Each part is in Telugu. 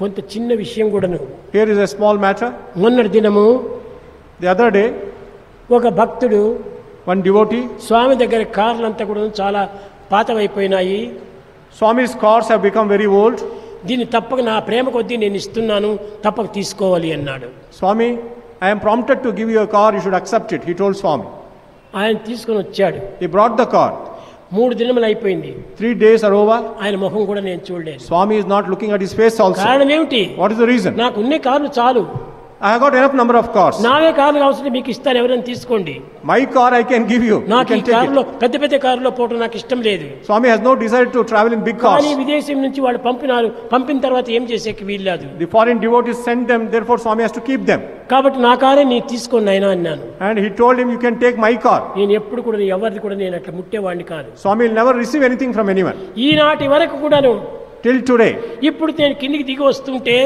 కొంత చిన్న విషయం కూడాను. Here is a small matter మొన్నటి దినము ది అదర్ డే ఒక భక్తుడు వన్ డివోటీ స్వామి దగ్గర కార్లు అంతా కూడా చాలా పాతవైపోయినాయి. Swami's cars have become very old దీన్ని తప్పక నా ప్రేమ కొద్ది నేను ఇస్తున్నాను తప్పక తీసుకోవాలి అన్నాడు. Swami I'm prompted to give your car you should accept it he told Swami ఆయన తీసుకొని వచ్చాడు. ఈ బ్రాట్ ద కార్ మూడు దినములు అయిపోయింది. త్రీ డేస్ ఆర్ ఓవర్ ఆయన ముఖం కూడా నేను చూడలేదు. Swami is not looking at his face also కారణం ఏమిటి? వాట్ ఇస్ ద రీజన్ నాకు ఉన్న కారణం చాలు. I have got enough number of cars. నావే కార్లు కావాల్సింది మీకు ఇస్తాను ఎవరైనా తీసుకోండి My car I can give you. You నాకు ఈ కారులో. పెద్ద పెద్ద కారులో పోవడం నాకు ఇష్టం లేదు Swami has no desire to travel in big కానీ cars. విదేశం నుంచి వాళ్ళు పంపినారు పంపిన తర్వాత ఏం చేసేకి వీల్లేదు The foreign devotees sent them, therefore Swami has to keep them. కాబట్టి నా కారే నీ తీసుకోండి అయినా అన్నాను And he told him, You can take my car. నేను ఎప్పుడు కూడా ఎవరిది కూడా నేను అట్లా ముట్టేవాడిని కాదు Swami will never receive anything from anyone. ఈనాటి వరకు కూడాను Till today. ఇప్పుడు నేను కిందికి దిగి వస్తుంటే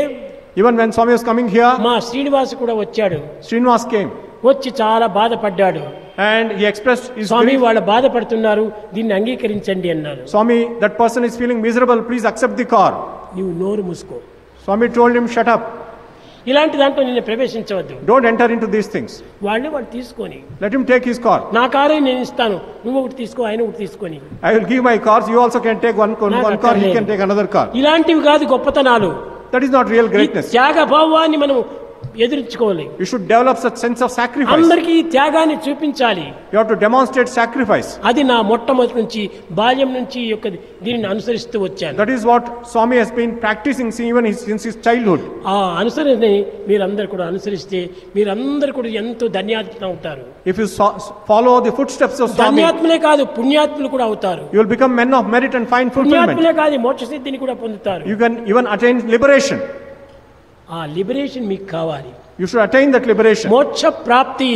Even when Swami was coming here, మా శ్రీనివాస్ కూడా వచ్చాడు Srinivas came. వచ్చి చాలా బాధపడ్డాడు And he expressed his స్వామి. వాళ్ళు బాధపడుతున్నారు దీన్ని అంగీకరించండి అన్నారు Swami, that person is feeling miserable, please accept the car. నువ్వు నోరు మూసుకో Swami told him, Shut up. ఇలాంటి దాంట్లో నేను ప్రవేశించవద్దు Don't enter into these things. వాళ్ళే వాళ్ళు తీసుకొని Let him take his car. నా కారే నేను ఇస్తాను నువ్వు ఒకటి తీసుకో ఆయన ఒకటి తీసుకొని I will give my cars. You also can take one, one, one car, he can take another car. ఇలాంటివి కాదు గొప్పతనాలు That is not real ఈ greatness. త్యాగ భావాన్ని మనం ఎదిరించుకోవాలి. You should develop such sense of sacrifice అందరికి త్యాగాన్ని చూపించాలి. You have to demonstrate sacrifice అది నా మొట్టమొదటి నుంచి బాల్యం నుంచి యొక్క దీనిని అనుసరిస్తూ వచ్చాను. That is what Swami has been practising even his since his childhood ఆ అనుసరణని మీరందరూ కూడా అనుసరిస్తే మీరందరూ కూడా ఎంతో ధన్యాత్మ అవుతారు. If you follow the footsteps of Swami ధన్యాత్మలే కాదు పుణ్యాత్ములు కూడా అవుతారు. You will become men of merit and fine fulfilment పుణ్యాత్ములే కాదు మోక్ష సిద్ధిని కూడా పొందుతారు. You can even attain liberation ఆ లిబరేషన్ మీకు కావాలి You should attain that liberation. మోక్ష ప్రాప్తి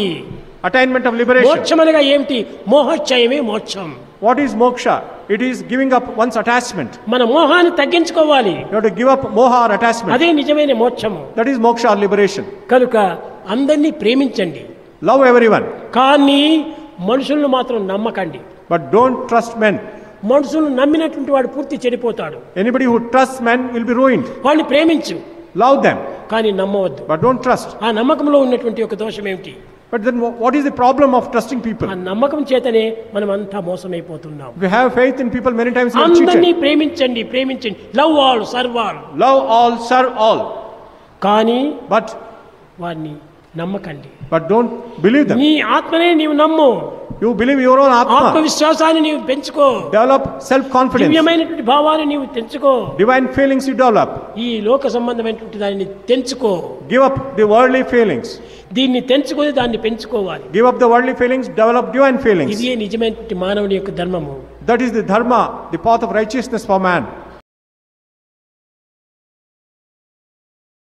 Attainment of liberation. మోక్షం అనగా ఏమిటి మోహక్షయమే మోక్షం What is moksha? It is giving up one's attachment. మన మోహాన్ని తగ్గించుకోవాలి You have to give up moha or attachment. అదే నిజమైన మోక్షము That is moksha or liberation. కనుక అందరినీ ప్రేమించండి Love everyone, కానీ మనుషులను మాత్రం నమ్మకండి but don't trust men. మనుషులను నమ్మినటువంటి వాడు పూర్తి చెడిపోతాడు Anybody who trusts men will be ruined. వాడిని ప్రేమించు Love them, కానీ నమ్మవద్దు but don't trust. ఆ నమ్మకంలో ఉన్నటువంటి ఒక దోషం ఏమిటి But then wh- what is the problem of trusting people? ఆ నమ్మకం చేతనే మనం అంతా మోసమైపోతున్నాం you have faith in people, many times you are అందరినీ. ప్రేమించండి ప్రేమించండి love all serve all Love all, serve all, కానీ but వారిని నమ్మకండి but don't believe them. నీ ఆత్మనే నీవు నమ్ము యు బిలీవ్ యువర్ ఓన్ ఆత్మ ఆత్మవిశ్వాసాన్ని నీవు పెంచుకో. డెవలప్ సెల్ఫ్ కాన్ఫిడెన్స్ దివ్యమైనటువంటి భావాన్ని నీవు తెంచుకో. డివైన్ ఫీలింగ్స్ యు డెవలప్ ఈ లోక సంబంధమైనటువంటి దానిని తెంచుకో. Give up the worldly feelings దీన్ని తెంచుకొని దాన్ని పెంచుకోవాలి. Give up the worldly feelings develop divine feelings ఇది నిజమైనటువంటి మానవుని యొక్క ధర్మము. That is the dharma the path of righteousness for man